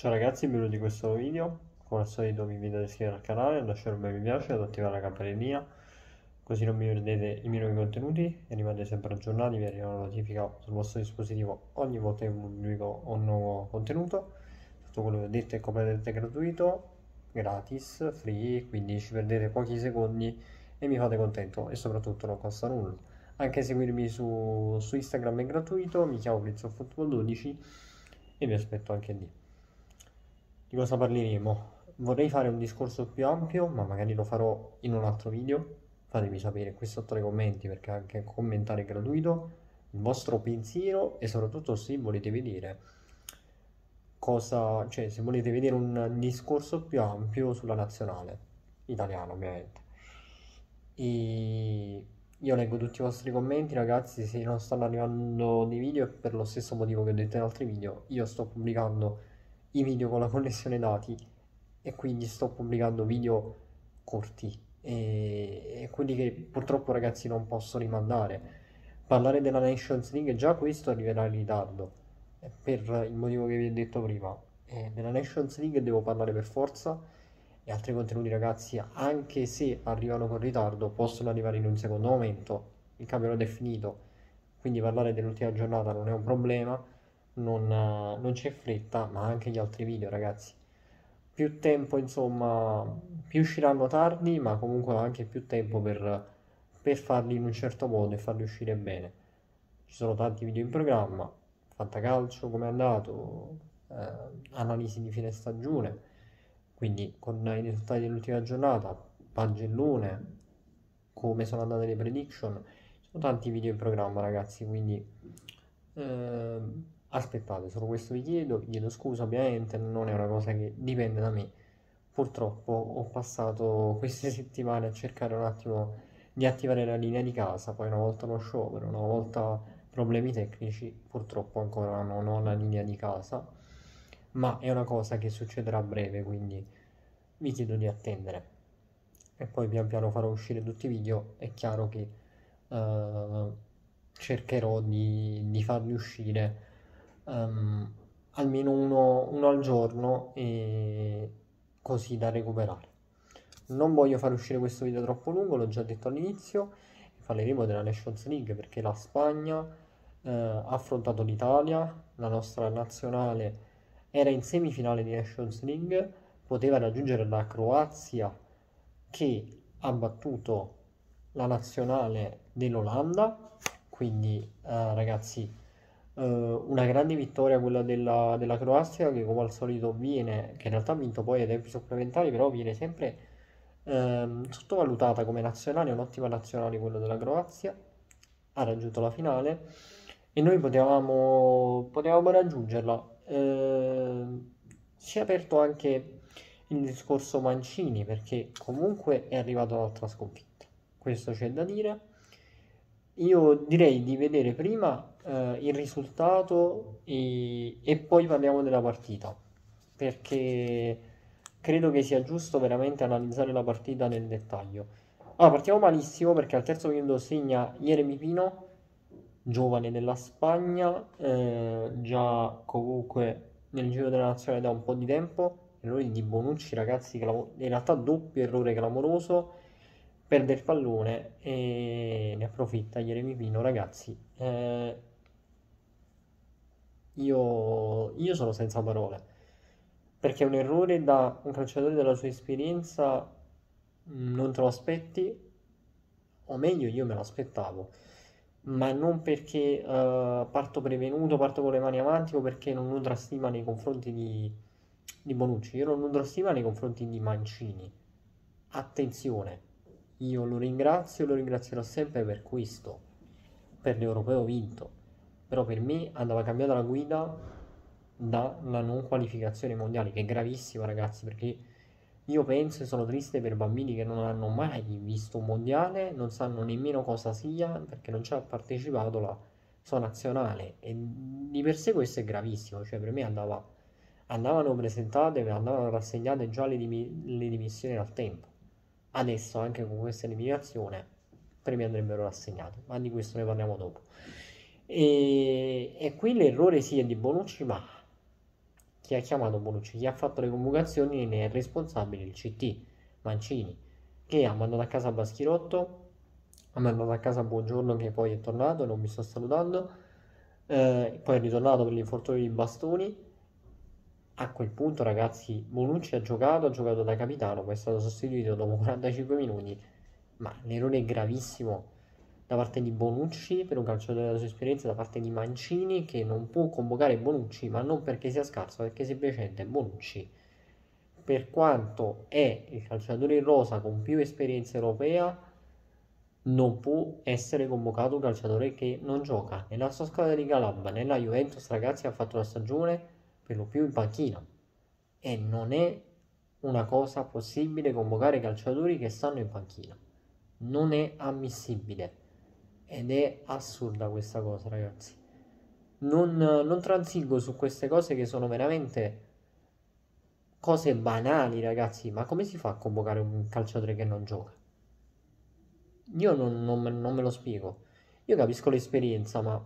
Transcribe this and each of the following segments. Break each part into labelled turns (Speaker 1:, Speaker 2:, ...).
Speaker 1: Ciao ragazzi, benvenuti in questo video. Come al solito vi invito ad iscrivervi al canale, a lasciare un bel mi piace ad attivare la campanellina così non mi perdete i miei nuovi contenuti e rimanete sempre aggiornati, vi arriva una notifica sul vostro dispositivo ogni volta che pubblico un nuovo contenuto. Tutto quello che ho detto è completamente gratuito, gratis, free, quindi ci perdete pochi secondi e mi fate contento e soprattutto non costa nulla. Anche seguirmi su, su Instagram è gratuito, mi chiamo Prince of Football 12 e vi aspetto anche lì. Di cosa parleremo? Vorrei fare un discorso più ampio, ma magari lo farò in un altro video. Fatemi sapere qui sotto nei commenti perché anche commentare è gratuito il vostro pensiero e soprattutto se volete vedere cosa, cioè se volete vedere un discorso più ampio sulla nazionale italiana ovviamente. E io leggo tutti i vostri commenti, ragazzi. Se non stanno arrivando dei video è per lo stesso motivo che ho detto in altri video. Io sto pubblicando i video con la connessione dati e quindi sto pubblicando video corti e, e quelli che purtroppo ragazzi non posso rimandare. Parlare della Nations League già questo arriverà in ritardo per il motivo che vi ho detto prima. Eh, della Nations League devo parlare per forza e altri contenuti ragazzi anche se arrivano con ritardo possono arrivare in un secondo momento. Il campionato è finito quindi parlare dell'ultima giornata non è un problema non, non c'è fretta, ma anche gli altri video, ragazzi. Più tempo, insomma, più usciranno tardi, ma comunque anche più tempo per, per farli in un certo modo e farli uscire bene. Ci sono tanti video in programma, fantacalcio come è andato, eh, analisi di fine stagione, quindi con i risultati dell'ultima giornata, pagellone, come sono andate le prediction, ci sono tanti video in programma ragazzi, quindi eh, aspettate, solo questo vi chiedo, vi chiedo scusa ovviamente, non è una cosa che dipende da me. Purtroppo ho passato queste settimane a cercare un attimo di attivare la linea di casa, poi una volta uno sciopero, una volta problemi tecnici, purtroppo ancora non ho la linea di casa, ma è una cosa che succederà a breve, quindi vi chiedo di attendere. E poi pian piano farò uscire tutti i video, è chiaro che uh, cercherò di, di farli uscire um, almeno uno, uno al giorno e così da recuperare. Non voglio far uscire questo video troppo lungo, l'ho già detto all'inizio, parleremo della Nations League perché la Spagna eh, ha affrontato l'Italia, la nostra nazionale era in semifinale di Nations League, poteva raggiungere la Croazia che ha battuto la nazionale dell'Olanda, quindi eh, ragazzi una grande vittoria quella della, della, Croazia che come al solito viene, che in realtà ha vinto poi ai tempi supplementari, però viene sempre uh, sottovalutata come nazionale, un'ottima nazionale quella della Croazia, ha raggiunto la finale e noi potevamo, potevamo raggiungerla. Uh, si è aperto anche il discorso Mancini perché comunque è arrivato un'altra sconfitta, questo c'è da dire. Io direi di vedere prima eh, il risultato e, e poi parliamo della partita, perché credo che sia giusto veramente analizzare la partita nel dettaglio. Allora, partiamo malissimo perché al terzo minuto segna Jeremy Pino, giovane della Spagna, eh, già comunque nel giro della nazione da un po' di tempo. Errore di Bonucci, ragazzi, in realtà doppio errore clamoroso. Perde il pallone e ne approfitta Jeremy Pino, ragazzi. Eh, io, io sono senza parole. Perché un errore da un calciatore della sua esperienza mm, non te lo aspetti, o meglio io me lo aspettavo, ma non perché uh, parto prevenuto, parto con le mani avanti o perché non nutro stima nei confronti di, di Bonucci, io non nutro stima nei confronti di Mancini. Attenzione, io lo ringrazio e lo ringrazierò sempre per questo, per l'europeo vinto però per me andava cambiata la guida dalla non qualificazione mondiale, che è gravissima ragazzi, perché io penso e sono triste per bambini che non hanno mai visto un mondiale, non sanno nemmeno cosa sia, perché non ci ha partecipato la sua nazionale. E di per sé questo è gravissimo, cioè per me andava, andavano presentate, andavano rassegnate già le, dimi- le dimissioni al tempo. Adesso anche con questa eliminazione me andrebbero rassegnate, ma di questo ne parliamo dopo. E, e qui l'errore sia di Bonucci, ma chi ha chiamato Bonucci, chi ha fatto le convocazioni ne è responsabile il CT, Mancini, che ha mandato a casa Baschirotto, ha mandato a casa Buongiorno che poi è tornato, non mi sto salutando, eh, poi è ritornato per l'infortunio di Bastoni. A quel punto, ragazzi, Bonucci ha giocato, ha giocato da capitano, poi è stato sostituito dopo 45 minuti, ma l'errore è gravissimo da parte di Bonucci per un calciatore della sua esperienza, da parte di Mancini che non può convocare Bonucci, ma non perché sia scarso, perché semplicemente Bonucci, per quanto è il calciatore in rosa con più esperienza europea, non può essere convocato un calciatore che non gioca. Nella sua squadra di Calabria, nella Juventus, ragazzi, ha fatto la stagione per lo più in panchina e non è una cosa possibile convocare calciatori che stanno in panchina. Non è ammissibile. Ed è assurda questa cosa, ragazzi. Non, non transigo su queste cose che sono veramente cose banali, ragazzi. Ma come si fa a convocare un calciatore che non gioca? Io non, non, non me lo spiego. Io capisco l'esperienza, ma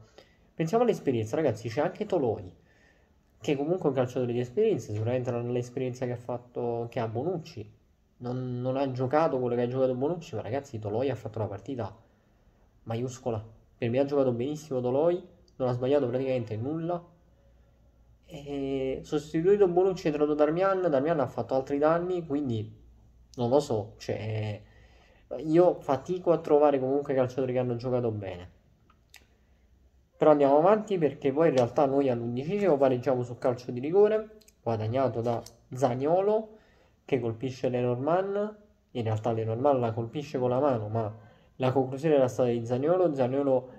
Speaker 1: pensiamo all'esperienza, ragazzi. C'è anche Toloi, che comunque è un calciatore di esperienza. Sicuramente non ha l'esperienza che ha fatto, che ha Bonucci. Non, non ha giocato quello che ha giocato Bonucci, ma ragazzi, Toloi ha fatto una partita maiuscola. Per me ha giocato benissimo Doloi, non ha sbagliato praticamente nulla. E sostituito Bonucci è entrato Darmian, Darmian ha fatto altri danni, quindi non lo so, cioè, io fatico a trovare comunque calciatori che hanno giocato bene. Però andiamo avanti perché poi in realtà noi all'undicesimo pareggiamo sul calcio di rigore, guadagnato da Zagnolo che colpisce Lenormand, in realtà Lenormand la colpisce con la mano, ma la conclusione era stata di Zaniolo. Zaniolo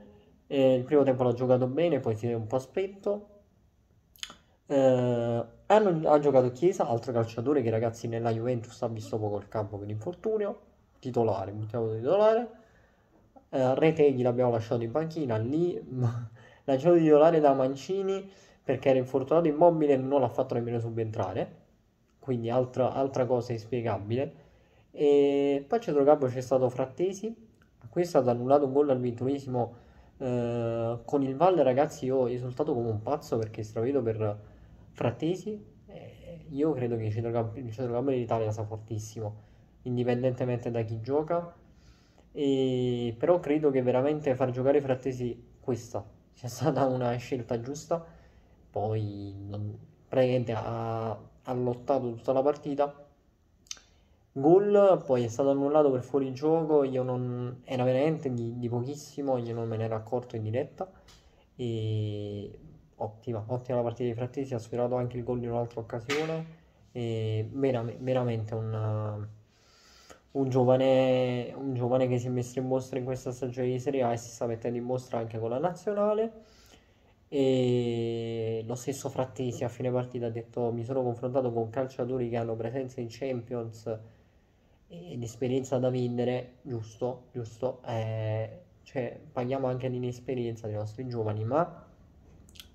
Speaker 1: eh, il primo tempo l'ha giocato bene, poi si è un po' spento. Eh, hanno, ha giocato Chiesa, altro calciatore che ragazzi nella Juventus ha visto poco il campo per infortunio. Titolare, mettiamo titolare. Eh, Reteghi l'abbiamo lasciato in panchina lì. lasciato titolare da Mancini perché era infortunato immobile e non l'ha fatto nemmeno subentrare. Quindi altra, altra cosa inspiegabile. E poi a centrocampo c'è stato Frattesi Qui è stato annullato un gol al ventunesimo eh, con il Valle, ragazzi. Io ho esultato come un pazzo perché stravedo per Frattesi. Io credo che il centrocampo, il centrocampo dell'Italia sia fortissimo, indipendentemente da chi gioca. E, però credo che veramente far giocare Frattesi questa sia stata una scelta giusta. Poi non, praticamente ha, ha lottato tutta la partita Gol poi è stato annullato per fuorigioco, io non... era veramente di, di pochissimo, io non me ne ero accorto in diretta. E ottima, ottima la partita di Frattesi, ha sfiorato anche il gol in un'altra occasione. E veramente, un, un, giovane, un giovane che si è messo in mostra in questa stagione di Serie A e si sta mettendo in mostra anche con la nazionale. E lo stesso Frattesi a fine partita ha detto: Mi sono confrontato con calciatori che hanno presenza in Champions ed esperienza da vendere, giusto, giusto, eh, cioè paghiamo anche l'inesperienza dei nostri giovani, ma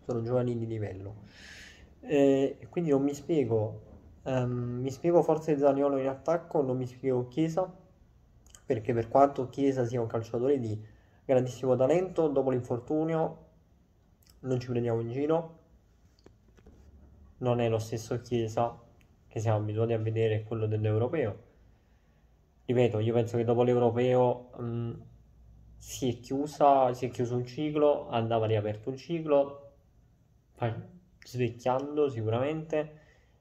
Speaker 1: sono giovani di livello. Eh, quindi non mi spiego, um, mi spiego forse Zaniolo in attacco, non mi spiego Chiesa, perché per quanto Chiesa sia un calciatore di grandissimo talento, dopo l'infortunio non ci prendiamo in giro, non è lo stesso Chiesa che siamo abituati a vedere quello dell'europeo. Ripeto, io penso che dopo l'europeo mh, si è chiusa, si è chiuso un ciclo, andava riaperto un ciclo, svecchiando sicuramente,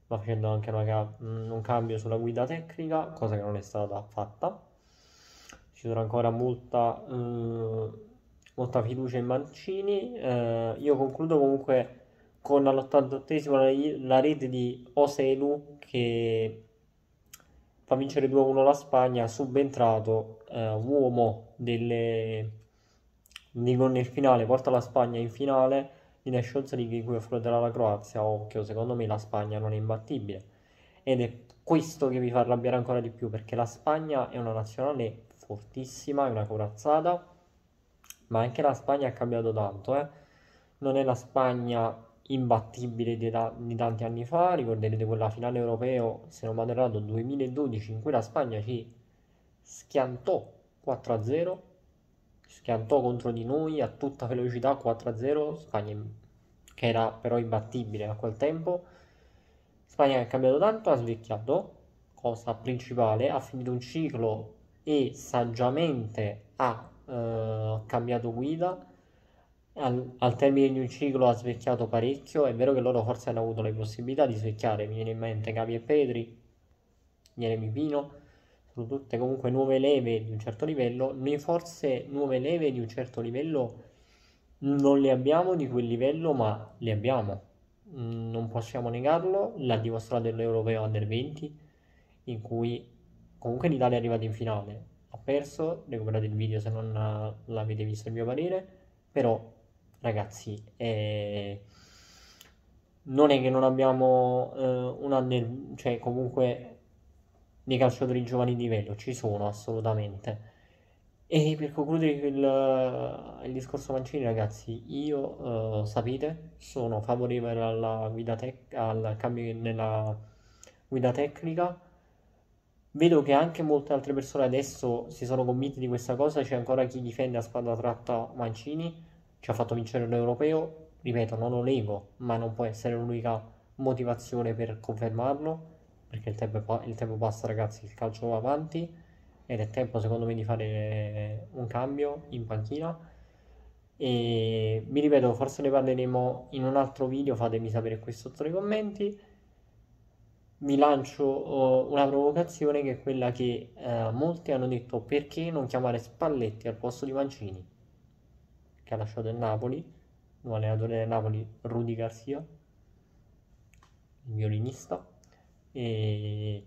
Speaker 1: ma facendo anche una, mh, un cambio sulla guida tecnica, cosa che non è stata fatta. Ci sarà ancora molta, mh, molta fiducia in Mancini. Eh, io concludo comunque con all'88esimo la, la rete di Oselu che fa vincere 2-1 la Spagna, subentrato eh, uomo delle... nel finale, porta la Spagna in finale di Nations League in cui affronterà la Croazia, occhio, secondo me la Spagna non è imbattibile ed è questo che mi fa arrabbiare ancora di più perché la Spagna è una nazionale fortissima, è una corazzata, ma anche la Spagna ha cambiato tanto, eh? non è la Spagna imbattibile di, da, di, tanti anni fa, ricorderete quella finale europeo, se non vado errato, 2012, in cui la Spagna ci schiantò 4-0, schiantò contro di noi a tutta velocità 4-0, Spagna che era però imbattibile a quel tempo, Spagna ha cambiato tanto, ha svecchiato, cosa principale, ha finito un ciclo e saggiamente ha eh, cambiato guida. Al, al, termine di un ciclo ha svecchiato parecchio. È vero che loro forse hanno avuto le possibilità di svecchiare. Mi viene in mente Cavi e Pedri, Jeremy Pino, sono tutte comunque nuove leve di un certo livello. Noi forse nuove leve di un certo livello non le abbiamo di quel livello, ma le abbiamo. Mm, non possiamo negarlo. L'ha dimostrato l'Europeo Under 20, in cui comunque l'Italia è arrivata in finale. Ha perso, recuperate il video se non l'avete visto il mio parere, però ragazzi, eh, non è che non abbiamo eh, una, cioè comunque dei calciatori giovani di livello, ci sono assolutamente. E per concludere il, il discorso Mancini, ragazzi, io uh, sapete, sono favorevole alla guida tec- al cambio nella guida tecnica. Vedo che anche molte altre persone adesso si sono convinte di questa cosa. C'è ancora chi difende a spada tratta Mancini, ci ha fatto vincere l'europeo. Ripeto, non lo nego, ma non può essere l'unica motivazione per confermarlo perché il tempo, il tempo passa ragazzi, il calcio va avanti ed è tempo secondo me di fare un cambio in panchina. E mi ripeto forse ne parleremo in un altro video fatemi sapere qui sotto nei commenti. Vi lancio uh, una provocazione che è quella che uh, molti hanno detto perché non chiamare Spalletti al posto di Mancini? Che ha lasciato il Napoli nuovo allenatore del Napoli Rudy Garcia il violinista e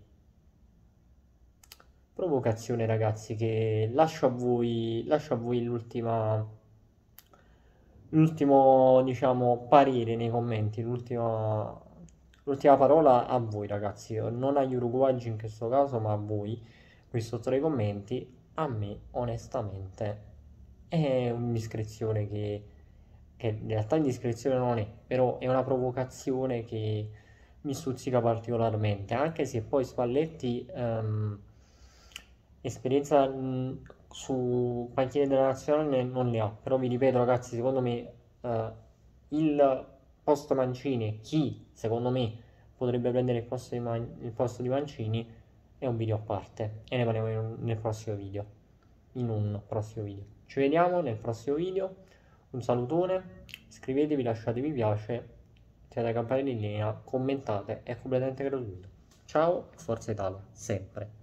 Speaker 1: provocazione ragazzi che lascio a voi, lascio a voi l'ultima l'ultimo diciamo parere nei commenti l'ultima l'ultima parola a voi ragazzi. Non agli uruguagi in questo caso ma a voi qui sotto nei commenti. A me onestamente è un'indiscrezione che, che in realtà indiscrezione non è però è una provocazione che mi stuzzica particolarmente, anche se poi Spalletti ehm, esperienza mh, su panchine della nazionale non ne ha, però vi ripeto ragazzi, secondo me eh, il posto Mancini, chi secondo me potrebbe prendere il posto, Man- il posto di Mancini è un video a parte e ne parliamo nel prossimo video, in un prossimo video. Ci vediamo nel prossimo video, un salutone, iscrivetevi, lasciate mi piace attivate la campanella in linea, commentate, è completamente gratuito. Ciao, Forza Italia, sempre.